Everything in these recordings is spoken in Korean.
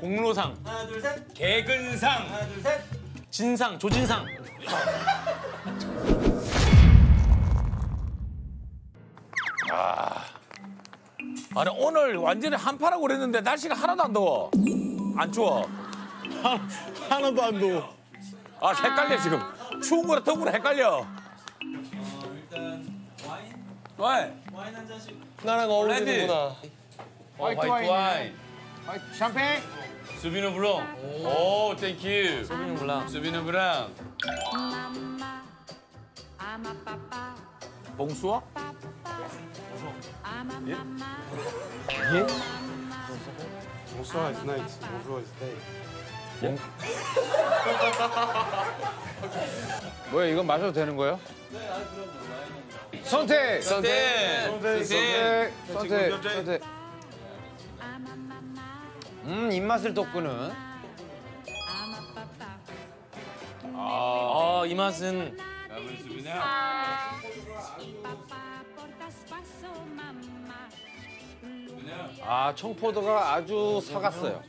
공로상, 하나 둘 셋. 개근상, 하나 둘 셋. 진상, 조진상. 아니 오늘 완전히 한파라고 그랬는데 날씨가 하나도 안 더워. 안 추워. 하나도 안 더워. 아 헷갈려 지금. 추운 거랑 더운 거랑 헷갈려. 어, 일단 와인 왜? 와인 한 잔씩. 나랑 어울리는구나. 화이트 와인. 샴페인. 수비노 블랑. 오, 땡큐. 수비노 블랑. Papà, 봉수와? ama mamma. Bonsoir is night. Bonjour is day. 뭐야 이건 마셔도 되는 거예요? 선택. 선택. 선택. 선택. 선택. 음 입맛을 돋구는. 아, 이 맛은. 아 청포도가 아주 삭았어요.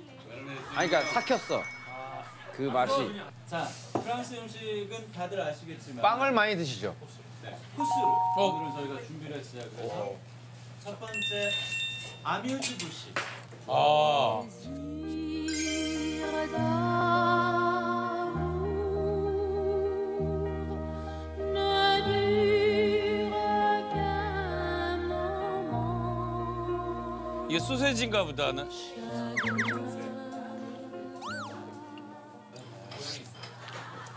아니 그러니까 삭혔어. 그 맛이. 자 프랑스 음식은 다들 아시겠지만 빵을 많이 드시죠? 코스로 오늘 저희가 준비를 했어요. 그래서 첫 번째 아뮤즈 부시. 아. 이게 소세지인가 보다. 나.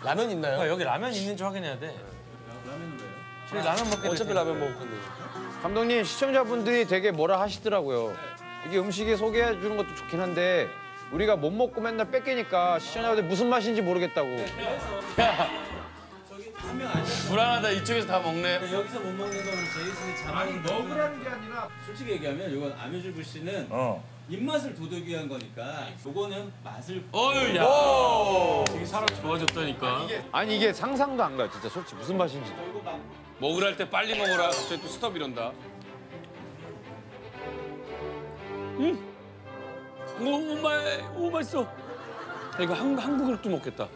라면 있나요? 여기 라면 있는지 확인해야 돼. 라면은 왜요? 저희 라면 먹게 어차피 라면 먹을 건데. 감독님 시청자분들이 되게 뭐라 하시더라고요. 이게 음식에 소개해 주는 것도 좋긴 한데 우리가 못 먹고 맨날 뺏기니까 시청자분들 무슨 맛인지 모르겠다고. 한 불안하다. 이쪽에서 다 먹네. 여기서 못 먹는 거는 제이슨이 자만인데 먹으라는 게 아니라 솔직히 얘기하면 이건 아뮤즈 부시는 어. 입맛을 돋우기 위한 거니까 요거는 맛을 어유, 야. 되게 사람 좋아졌다니까. 아니 이게 상상도 안 가요 진짜 솔직히 무슨 맛인지. 먹으라 할 때 빨리 먹어라. 갑자기 또 스톱 이런다. 음. 오, 오, 마, 오, 맛있어. 야, 이거 한, 한 그릇도 먹겠다.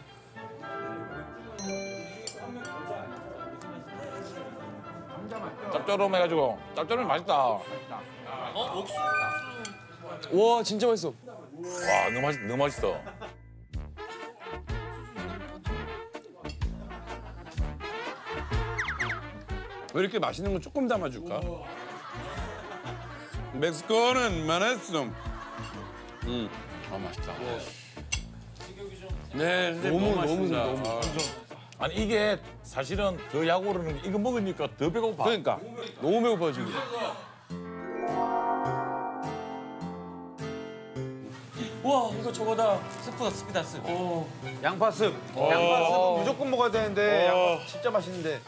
짭조름해가지고 짭조름 맛있다. 와 와, 진짜 맛있어. 너무 맛있 너무 맛있어. 왜 이렇게 맛있는 거 조금 담아줄까? 멕시코는 마네스. 음, 아 맛있다. 네, 선생님 너무, 맛있습니다. 아. 아니 이게 사실은 더 약 오르는 게 이거 먹으니까 더 배고파. 그러니까 너무 배고파 지금. 와, 이거 저거다. 스프다, 스피다, 스. 양파즙. 양파즙 무조건 먹어야 되는데 양파 진짜 맛있는데.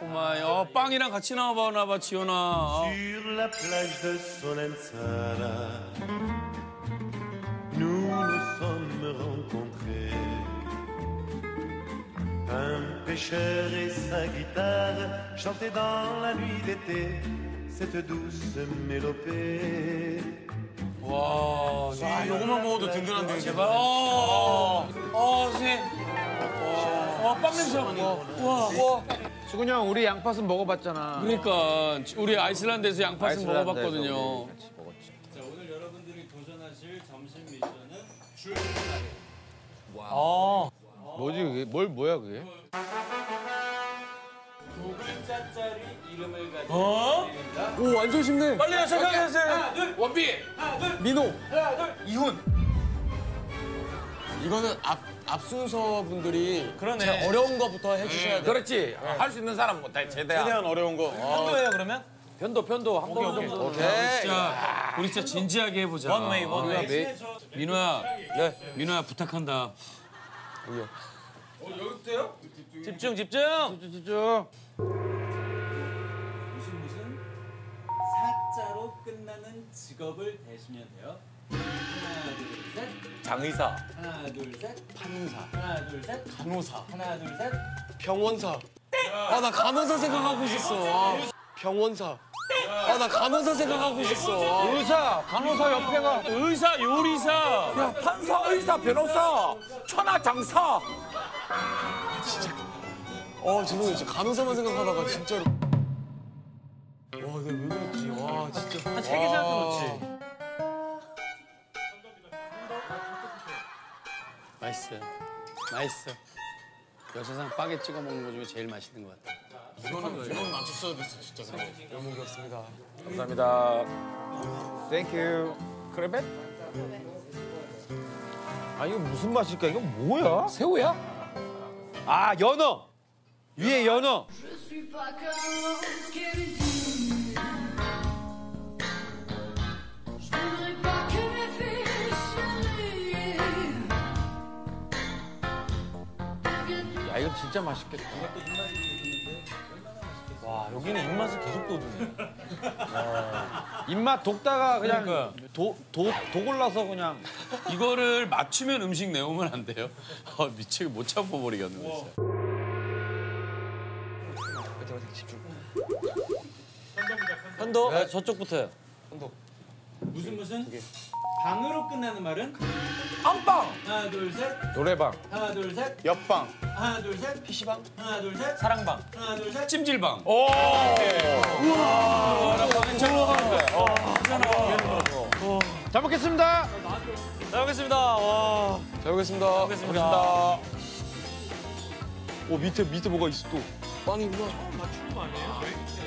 고마워요. 어, 빵이랑 같이 나와봐, 나봐, 지연아. 어. Sur la plage de Solensara, nous nous sommes rencontrés. Un pêcheur et sa guitare chantaient dans la nuit d'été cette douce mélopée. 와, 아, 요거만 먹어도 든든한데. 제발. 어, 어, 선생님. 와, 빵 냄새. 와, 와. 수근이 형 우리 양파즙 먹어봤잖아. 그러니까 우리 아이슬란드에서 양파스 아이슬란드에서 먹어봤거든요. 우리 같이 먹었지. 자 오늘 여러분들이 도전하실 점심 미션은 줄 아, 뭐지 그게? 뭘 뭐야 그게? 두 글자짜리 이름을 가진 어? 오, 완전 쉽네. 빨리 시작하세요. 원비. 민호. 이훈. 이거는 앞, 앞 순서 분들이 그러네. 제일 어려운 거부터 해주셔야 돼요. 그렇지. 할 수 있는 사람 뭐 다 최대한. 최대한 어려운 거. 한도예요 그러면? 편도 편도 한 번 정도. 오케이. 진짜 우리 진짜 진지하게 해보자. 원웨이, 원웨이. 네. 민호야. 민호야 부탁한다. 집중, 집중. 집중. 무슨 무슨 사자로 끝나는 직업을 대시면 돼요. 하나 둘 셋. 장의사. 하나 둘 셋. 판사, 하나 둘 셋. 간호사, 하나 둘 셋. 병원사. 아, 나 간호사 생각하고 있었어. 아. 병원사. 아, 나 간호사 생각하고 있었어. 의사, 간호사 옆에가 의사, 요리사. 야 판사, 의사, 변호사, 천하 장사. 어, 죄송해요. 진짜 간호사만 생각하다가 진짜로. 와, 내가 왜 그랬지? 와, 진짜. 한세개 생각해 놓지. 맛있어요. 맛있어. 이 세상 빵에 찍어 먹는 거 중에 제일 맛있는 것 같아. 이거는, 이건 맞췄어야 됐어, 진짜. 면목이 없습니다. 감사합니다. Thank you. Crevette? 아 이거 무슨 맛일까? 이거 뭐야? 새우야? 아 연어. 위에 연어. 진짜 맛있겠다. 와, 여기는 입맛을 계속 돋우네. 입맛 독다가 그냥 도도 도골라서 그냥 이거를 맞추면 음식 내오면 안 돼요? 어, 미치게 못 참아버리겠네. 진짜. 현도? 네, 저쪽부터요. 무슨 무슨? 방으로 끝나는 말은? 안방. 하나 둘 셋. 노래방. 하나 둘 셋. 옆방. 하나 둘 셋. PC방. 하나 둘 셋. 사랑방. 하나 둘 셋. 찜질방. 오. 잘 먹겠습니다. 잘 먹겠습니다. 와. 잘 먹겠습니다. 잘 먹겠습니다. 오, 밑에, 밑에 뭐가 있어 또. 빵이구나. 일단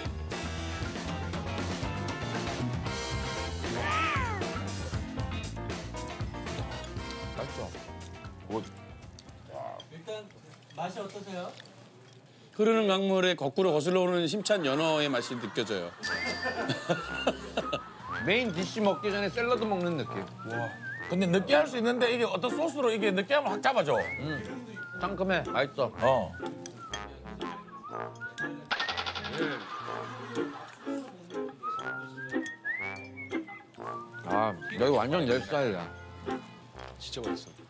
맛이 어떠세요? 흐르는 강물에 거꾸로 거슬러 오르는 힘찬 연어의 맛이 느껴져요. main dish 먹기 전에 샐러드 먹는 느낌. 근데 느끼할 수 있는데 이게 어떤 소스로 이게 느끼함을 확 잡아줘. 상큼해. 맛있어. 어. 아 여기 완전 내 스타일이야. 진짜 맛있어.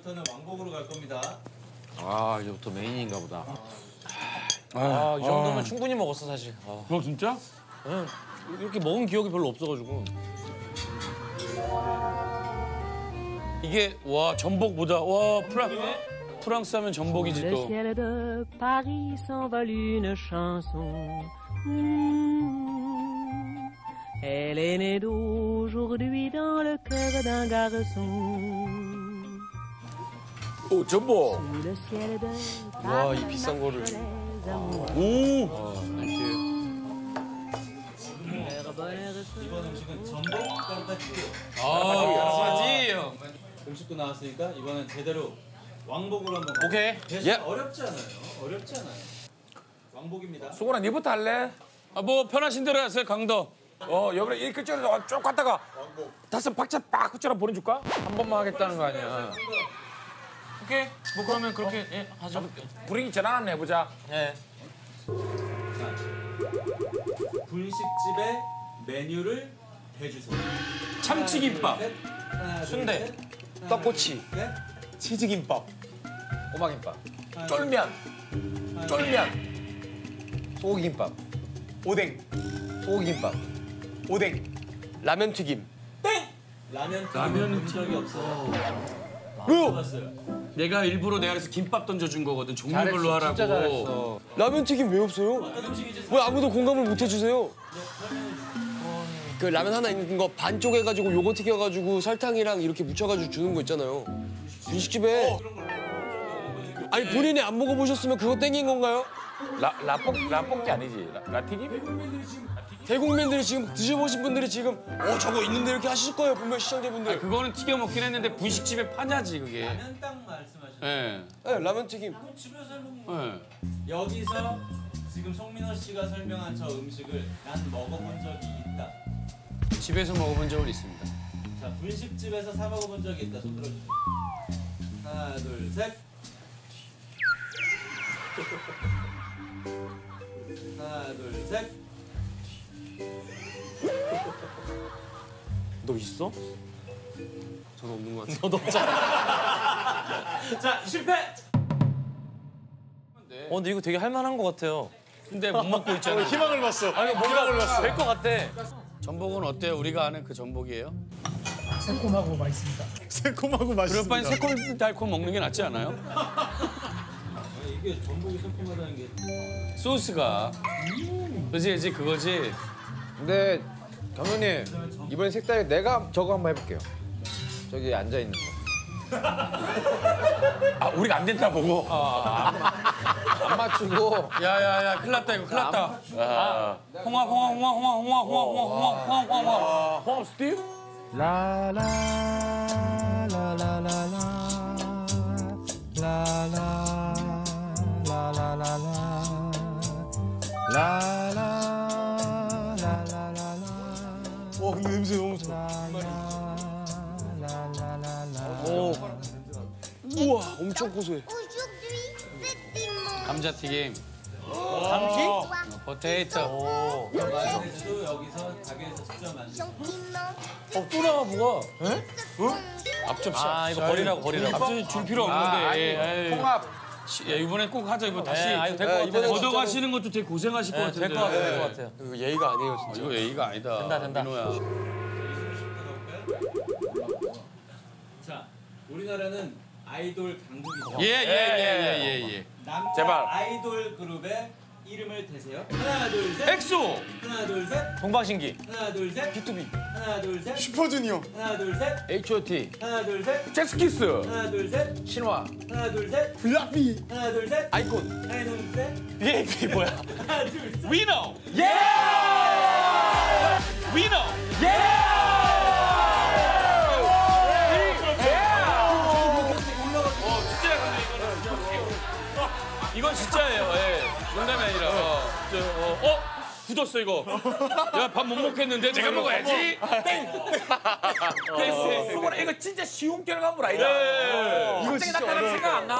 자 이제부터는 왕복으로 갈 겁니다. 아 이제부터 메인인가 보다. 아, 이 정도면 충분히 먹었어, 사실. 아, 어 진짜? 이렇게 먹은 기억이 별로 없어가지고. 이게 와 전복보다 와 프랑 프랑스 하면 전복이지 또. Hmm. Elle est née d'aujourd'hui dans le cœur d'un garçon. 오 전복. 와, 이 비싼 거를. 오. 이번 음식은 전복 까르파치오. 아 맞지. 음식도 나왔으니까 이번엔 제대로 왕복으로 한번. 오케이. 예. 어렵지 않아요. 어렵지 않아요. 왕복입니다. 수건아 니부터 할래? 아 뭐 편하신 대로 하세요 강도. 어 여기 이 끝자리로 쭉 갔다가 다섯 박자 빡 끝자로 보내줄까? 한 번만 하겠다는 거 아니야. 오케이. 뭐 그러면 그렇게 예, 하죠. 분위기 전환 한번 해보자. 예. 분식집의 메뉴를 대주세요. 참치김밥. 순대. 떡꼬치. 둘, 셋. 치즈김밥. 꼬마김밥, 쫄면. 쫄면. 소고기김밥, 오뎅. 소고기김밥. 오뎅. 라면 튀김. 라면 라면 본 적이 없어. 왜요? 내가 일부러 내가 그래서 김밥 던져준 거거든 종류별로 하라고. 진짜 잘했어. 라면 튀김 왜 없어요? 왜 아무도 공감을 못 해주세요? 그 라면 하나 있는 거반 쪼개가지고 요거 튀겨가지고 설탕이랑 이렇게 묻혀가지고 주는 거 있잖아요. 분식집에. 아니 본인이 안 먹어보셨으면 그거 땡긴 건가요? 라 라볶 라볶이 아니지. 라, 라튀김? 대국민들이 지금 드셔보신 분들이 지금 어 저거 있는데 이렇게 하실 거예요 분명 시청자분들. 그거는 튀겨 먹긴 했는데 분식집에 파냐지 그게. 라면 딱 말씀하시는. 예. 네, 라면 튀김. 그럼 집에서 해 먹는 거. 예. 여기서 지금 송민호 씨가 설명한 저 음식을 난 먹어본 적이 있다. 집에서 먹어본 적은 있습니다. 자 분식집에서 사 먹어본 적이 있다. 손 들어주세요. 하나 둘 셋. 하나 둘 셋. 너 있어? 저는 없는 것 같아. 너도 없잖아. 자 실패. 어 근데 이거 되게 할만한 것 같아요. 근데 못 먹고 있잖아. 희망을 봤어. 아니 뭔가 될것 같아. 전복은 어때요? 우리가 아는 그 전복이에요? 새콤하고 그럴 맛있습니다. 바엔 새콤 달콤 먹는 게 낫지 않아요? 이게 전복이 새콤하다는 게 소스가 그지 그지 그거지. 근데 감독님 이번에 색깔 내가 저거 한번 해볼게요. 저기 앉아 있는 거. 아 우리가 안 된다 보고. 안 맞추고 야야야 큰일 났다 이거 큰일 났다. 아, 홍합 홍합 홍합 홍합 홍합 홍합 홍합 홍합 홍합 홍합 홍합 스티브? 와 근데 냄새 너무 좋아. 우와 엄청 고소해. 감자튀김. 감튀? 포테이토. 마요네즈도 여기서 가게에서 직접 만든 어, 또 나와 뭐가? 에? 앞접시. 아 이거 버리라고 버리라고. 앞접시 줄 필요 없는데. 에이. 홍합. 야 이번에 꼭 하자 이거 다시. 될것 같아요. 이번에 걷어가시는 것도 되게 고생하실 것 같은데. 될것 같아요. 될것 같아요. 이거 예의가 아니에요 진짜. 이거 예의가 아니다. 된다 된다. 민호야. 자 우리나라는 아이돌 강국이죠 예예예예 예, 예. 남자 제발. 아이돌 그룹의 이름을 대세요 하나 둘 셋 엑소. 하나 둘 셋 동방신기. 하나 둘 셋 BTOB 하나 둘 셋 슈퍼주니어. 하나 둘 셋 H.O.T. 하나 둘 셋 젝스키스. 하나 둘 셋 신화. 하나 둘 셋 블락비. 하나 둘 셋 아이콘. 하나 둘셋 BAP 뭐야? 하나 둘 셋 위너. 예. 위너. 어, 이거는. 이건 진짜예요. 예. 농담이 아니라. 어, 저, 어, 어? 굳었어 이거. 야 밥 못 먹겠는데 내가 먹어야지. Thanks. 수고라 이거 진짜 쉬운 결과물 아니다. 네. 갑자기 나타나는 생각 안 나.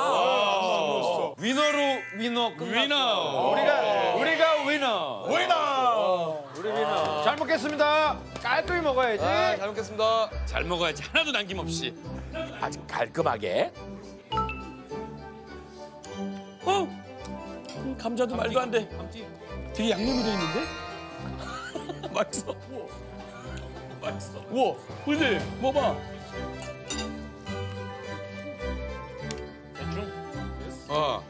위너로 위너 끝났어. 위너. 우리가 우리가 위너. 위너. 우리 위너. 잘 먹겠습니다. 깔끔히 먹어야지. 아, 잘 먹겠습니다. 잘 먹어야지 하나도 남김없이. 아주 깔끔하게. 어? 음, 감자도 말도 안 돼. 되게 양념이 돼 있는데? 맛있어. 맛있어. 우와, 그지? 먹어봐. 어.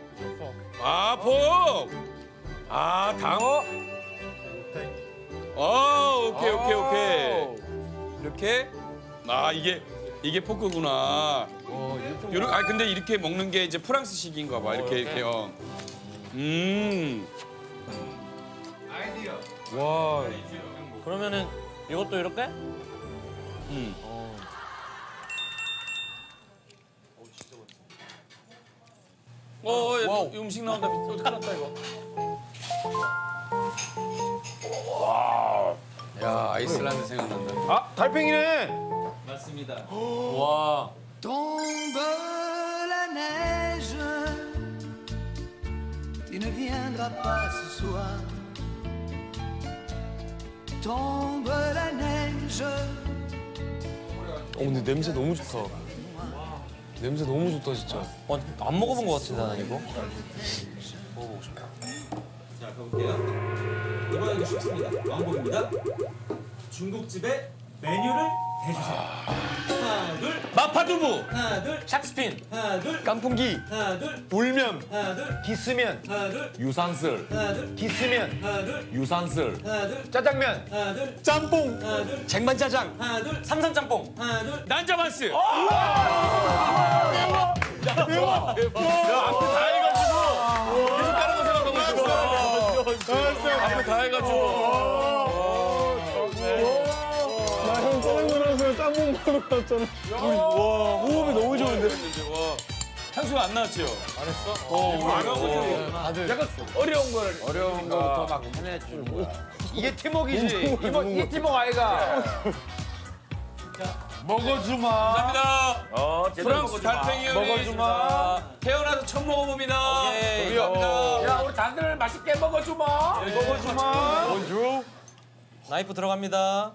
아, 폭! 아, 당어? 어, 오케이, 오케이, 오케이. 이렇게? 아, 이게, 이게 포크구나. 요렇게, 아, 근데 이렇게 먹는 게 이제 프랑스식인가 봐. 이렇게, 이렇게, 어. 음. 그러면은 이것도 이렇게? 음. 어, 야, 이 음식 나온다. 밑에 어떡해 났다 이거. 와. 야, 아이슬란드 생각난다. 아 달팽이네. 맞습니다 와. La ne viendras pas ce soir. Tombe la neige. 어 근데 냄새 너무 좋다. 냄새 너무 좋다 진짜. 어, 안 먹어본 것 같은데 나 이거. 자 가볼게요 이번에도 쉽습니다 왕복입니다 중국집의 메뉴를 대주세요 하나 둘 마파두부. 하나 둘 샥스핀. 하나 둘 깐풍기. 하나 둘 울면. 하나 둘 기스면. 하나 둘 유산슬. 하나 둘 기스면. 하나 둘 유산슬. 하나 둘 짜장면. 하나 둘 짬뽕. 하나 둘 쟁반짜장. 하나 둘 삼선짬뽕. 하나 둘 난자반스. 앞에 다 해가지고. 나형 먹으러 갔잖아. 와 호흡이 너무 좋은데. 와. 향수가 안 나왔지요? 안 했어? 어, 안 하고 약간 어려운 거를 어려운 거부터 막 해내 주고. 이게 팀워크이지. 이거 이 팀워크 아이가. 먹어주마. 감사합니다. 어, 프랑스. 달팽이 요리. 먹어주마. 태어나서 처음 먹어봅니다. 오케이. 감사합니다. 야 우리 다들 맛있게 먹어주마. 먹어주마. 나이프 들어갑니다.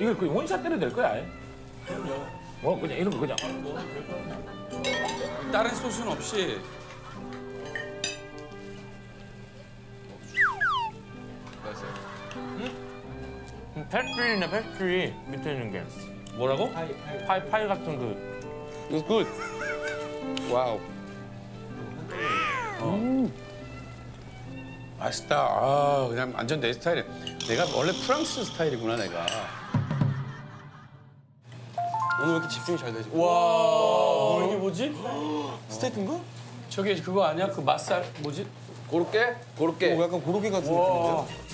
이거 그 원샷 때려도 될 거야. 그럼요. 뭐 그냥 이런 거 그냥. 다른 소스는 없이 음, 패스트리네 패스트리 밑에 있는 게. 뭐라고? 파이 파이. 파이 파이 같은 그. It's good. Wow. 맛있다. 아, 그냥 완전 내 스타일이야. 내가 원래 프랑스 스타일이구나, 내가. 오늘 왜 이렇게 집중이 잘 되지? 와. 이게 뭐지? 스테이크인가? 저게 그거 아니야? 그 맛살 뭐지? 고로케? 고로케. 오, 약간 고로케 같은 느낌인데?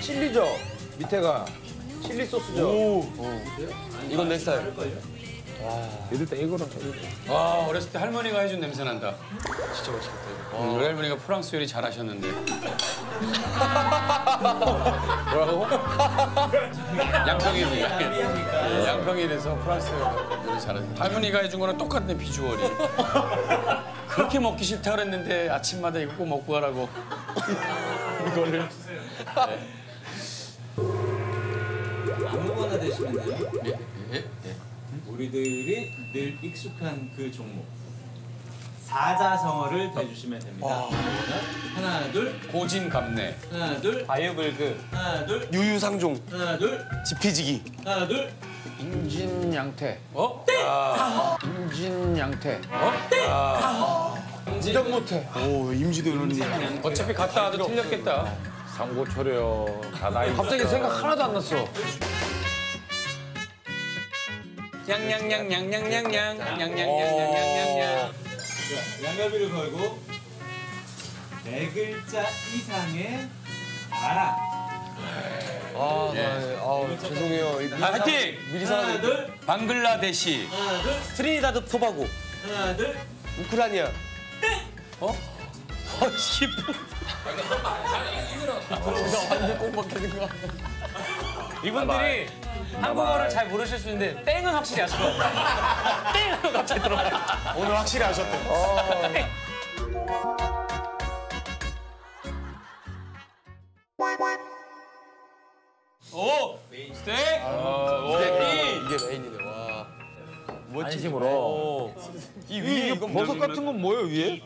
칠리죠? 밑에가 칠리 소스죠? 이건 내 스타일. 이럴 때 이거랑 와, 어렸을 때 할머니가 해준 냄새 난다. 진짜 맛있겠다. 이거. 음, 우리 할머니가 프랑스 요리 잘하셨는데. 뭐라고? 양평이지. 양평이라서 프랑스 요리 잘하셨 할머니가 해준 거랑 똑같네, 비주얼이. 그렇게 먹기 싫다 그랬는데 아침마다 이거 꼭 먹고 가라고. 이거를. 아무거나 되시면 돼요. 예, 예, 예. 우리들이 늘 익숙한 그 종목. 사자성어를 대주시면 됩니다. 하나 둘, 고진감래. 하나 둘, 바이블그. 하나 둘, 유유상종. 하나 둘, 지피지기. 하나 둘. 인진양태. 어? 인진양태. 인정 못해. 오, 임지도 거. 어차피 갔다 와도 틀렸겠다. 상고 초려 다 나이. 갑자기 생각 하나도 안 났어. 양양양양양양양 양양양양양양. 자, 양갈비를 걸고 네 글자 이상의 나라. 아, 네. 아, 죄송해요. 아, 사- 화이팅! 미리 하나 둘, 방글라데시. 하나 둘, 트리니다드 토바고. 하나 둘. 우크라이나. 어? 완전 꼭 먹히는 거. 이분들이 한국어를 잘 모르실 수 있는데 땡은 확실히 아실 것 같아요. 땡은 갑자기 들어가요. 오늘 확실히 아셨대. 오! 스테이크! 스테이크! 이게 메인이네. 와. 안심으로. 이 위에 이거 버섯 같은 건 뭐예요, 위에?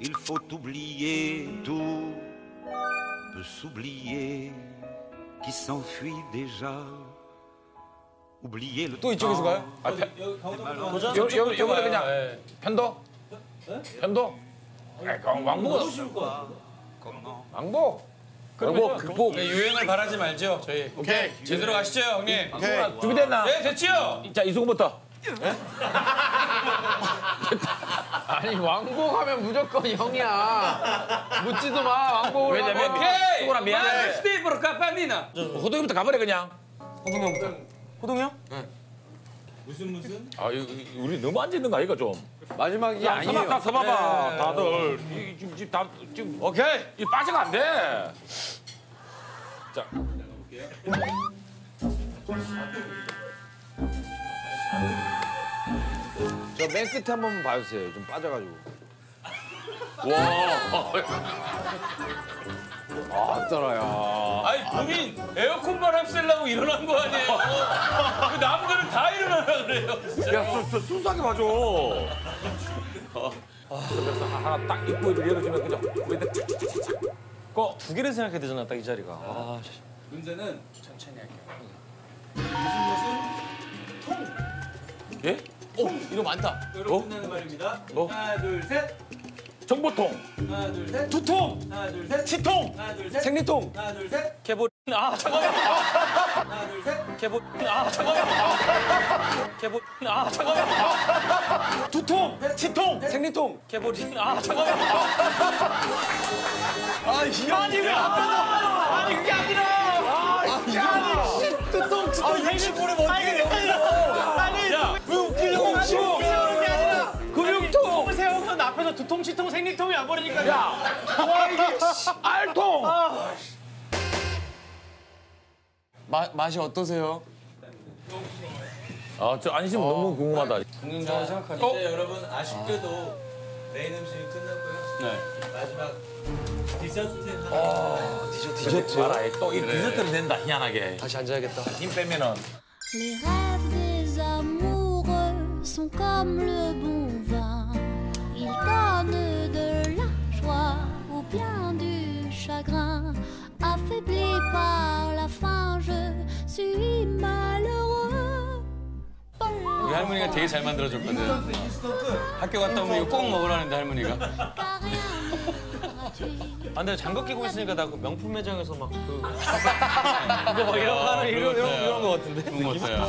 Il faut oublier tout, peut s'oublier, qui s'enfuit déjà. Oublier le 또 이쪽에서 가요? 여기 가운데 요, 요, 요번에 그냥 예. 편도? 편도? 에이, 그럼 왕복. 쉬울 거야. 왕복. 그리고 극복. 네, 유행을 바라지 말죠, 저희. 오케이. 제대로 가시죠, 형님. 준비됐나? 네, 됐지요? 자, 이수근부터. 아니, 왕복 하면 무조건 형이야. 묻지도 마, 왕복을. 왜냐면. 오케이! 수고라 미안해. 스테이크로 까빠니나. 호동이부터 가버려 그냥. 호동형? 무슨 무슨? 아, 이거, 이거 우리 너무 앉아 있는 거 아이가 좀. 마지막이 야, 아니에요. 서봐, 서봐봐, 다들. 이, 지금, 지금 다 지금 오케이. 이 빠져가 안 돼. 자, 저맨 끝에 한 번만 봐주세요. 좀 빠져가지고. 아, 떨어요. 아니, 본인 에어컨 바람 쐬려고 일어난 거 아니에요? 그 남들은 다 일어나라 그래요. 진짜. 야, 수, 수, 순수하게 봐줘. 아, 그래서 하나 딱 입고 열어주면 그냥 착착착착. 거. 두 개를 생각해야 되잖아, 딱 이 자리가. 아, 문제는 천천히 할게요. 무슨 무슨 예? 오, 이거 많다. 으로 끝나는 말입니다. 뭐? 하나 둘 셋. 정보통. 하나 둘 셋. 두통. 하나 둘 셋. 치통. 하나 둘 셋. 생리통. 하나 둘 셋. 개보. 아, 잠깐만. 하나 둘 셋. 개보. 아, 잠깐만. 개보. 아, 잠깐만. 두통. 치통. 생리통. 개보. 아, 잠깐만. 아, 이게 아니 왜 아니 그게 아니라. 아, 이게 아니라. 두통 치통 생리통을 못 이게 아 생리통이 안 버리니까. 야, 와 이게 씨, 알통. 마, 맛이 어떠세요? 아, 저 안심 너무 궁금하다. 긍정적으로 생각하죠. 이제 여러분 아쉽게도 메인 음식이 끝났고요. 네. 마지막 디저트 하나. 디저트. 알아, 또 이 디저트를 낸다, 희한하게. 다시 앉아야겠다. 힘 빼면은. Par la faim, je suis malheureux. 우리 할머니가 되게 잘 만들어줬거든. 학교 갔다 오면 이거 꼭 먹으라는데 할머니가. 아, 근데 장갑 끼고 있으니까 나 그 명품 매장에서 막 그. 뭐 이런 거 하는 이런, 이런, 이런 거 같은데? 좋은 것 같아요.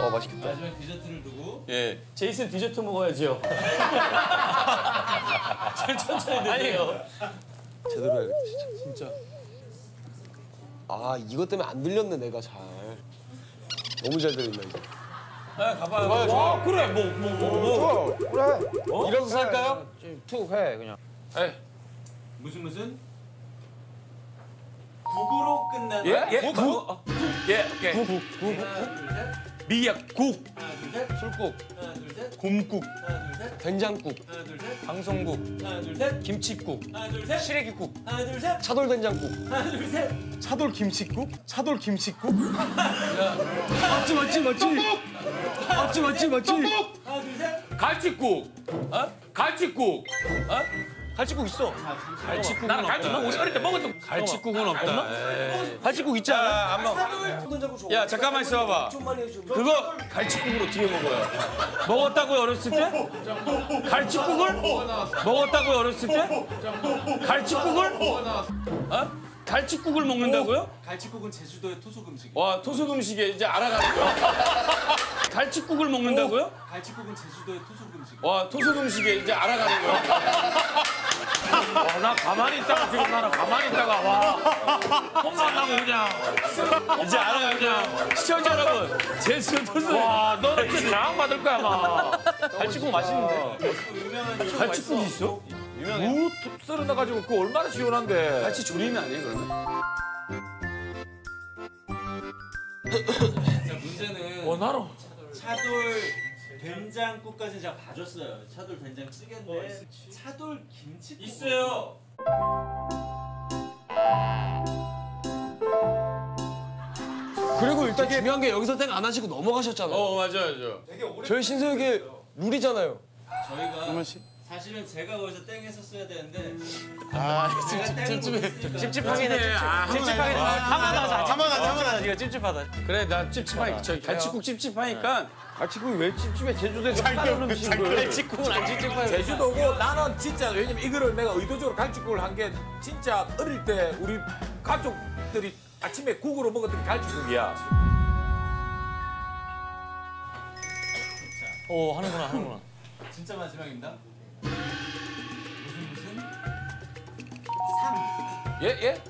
Un plat 마지막 디저트를 두고 예. 제이슨 디저트 먹어야지요. 천천히 드세요. 제대로 해야겠다 진짜. 진짜. 아 이것 때문에 안 들렸네 내가 잘. 너무 잘 들린다 이제. 아, 가봐요. 와, 그래, 뭐, 뭐, 뭐, 뭐. 그래. 일어서 살까요? 툭 해, 그냥. 무슨 무슨 국으로 끝나는 예? 예? 국? 국? 예, 오케이. 국, 국, 하나 둘 셋 미역국. 하나 둘 셋 술국, 하나 둘 셋 곰국. 하나 둘 셋 된장국, 하나 둘 셋 방송국, 하나 둘 셋 김치국, 하나 둘 셋 시래기국. 하나 둘 셋 차돌 된장국. 하나 둘 셋 차돌 김치국? 차돌 김치국? 맞지 맞지 맞지. 맞지 맞지 맞지. 하나 둘 셋 갈치국. 어? 갈치국. 어? 갈치국 있어. 갈치국은 나는 갈치 없다. 먹 어릴 때 먹었던 갈치국은 없다. 갈치국 있지 않아? 자, 한번. 야, 잠깐만 있어봐. 그거 갈치국을 어떻게 먹어요? 먹었다고요, 어렸을 때? 갈치국을? 먹었다고요, 어렸을 때? 갈치국을? 어? 갈치국을 먹는다고요? 갈치국은 제주도의 토속 음식이에요 와, 토속 음식에 이제 알아가는 거야. 갈치국을 먹는다고요? 갈치국은 제주도의 토속 음식이에요 와, 토속 음식에 이제 알아가는 거야. 와, 나 가만히 있다가 지금 나는 가만히 있다가 와. 혼나다고 그냥. 이제 알아가 그냥. 시청자 여러분, 제수 토속. 와, 너는 진짜 장 받을 거야, 아마. 갈치국 맛있는데. 갈치국이 있어? 무 썰어 넣어가지고 그거 얼마나 시원한데. 갈치 조림이 아니에요, 그러면? 자 문제는 와, 나는. 차돌 된장국까지 제가 봐줬어요. 차돌 된장 찌개인데 차돌 김치 있어요. 그리고 일단 중요한 게 여기서 땡 안 하시고 넘어가셨잖아요. 어, 맞아, 맞아. 저희 신서에게 룰이잖아요. 저희가 사실은 제가 거기서 땡 했었어야 되는데 아, 찝찝해. 찝찝하긴 해. 찝찝하긴 하자. 한번 하자. 한번 하자. 이거 찝찝하다. 그래, 나 찝찝하니까. 저 갈치국 찝찝하니까. 갈치국이 왜 찝찝해? 제주도에서 파는 음식을. 갈치국은 안 찝찝해요. 제주도고 나는 진짜 왜냐면 이거를 내가 의도적으로 갈치국을 한 게 진짜 어릴 때 우리 가족들이 아침에 국으로 먹었던 게 갈치국이야. 오, 하는구나, 하는구나. 진짜 마지막입니다. 무슨 무슨 상. 예, 예?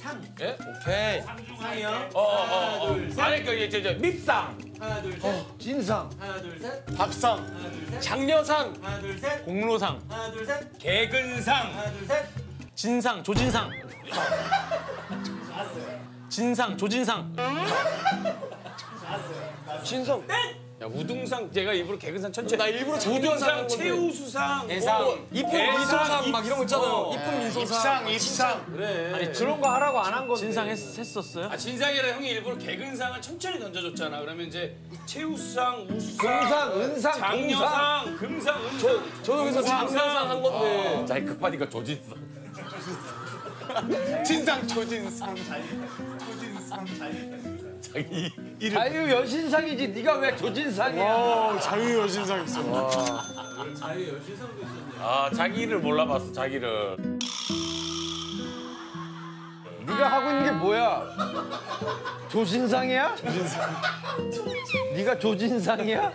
상. 예? 오케이. 상이요. 어, 어, 하나 어, 어. 아니, 그, 밉상. 하나 둘 셋. 진상. 하나 둘 셋. 밥상, 하나 둘 셋. 장려상, 하나 둘 셋. 공로상, 하나 둘 셋. 개근상. 하나 둘 셋. 진상, 조진상. 진상, 조진상. 신성. 야, 우등상, 제가 일부러 개근상 천천히. 나 일부러 우등상. 최우수상. 대상. 뭐, 이쁜 대상, 미소상 막 이런 거 있잖아요. 어. 이쁜 미소상. 입상. 그래. 아니, 그런 거 하라고 안 한 건데. 진상 했, 했었어요? 아, 진상이라 형이 일부러 개근상을 천천히 던져줬잖아. 그러면 이제 최우수상, 우수상, 금상, 은상. 장려상, 금상, 은상. 저 도 그래서 장려상 한 건데. 자기 급하니까 조진상. 진상 조진상. 자기 자유 여신상이지. 네가 왜 조진상이야? 어, 자유 여신상 있어. 자유 여신상도 있었네요. 아, 자기를 몰라봤어, 자기를. 네가 하고 있는 게 뭐야? 조진상이야? 조진상. 네가 조진상이야?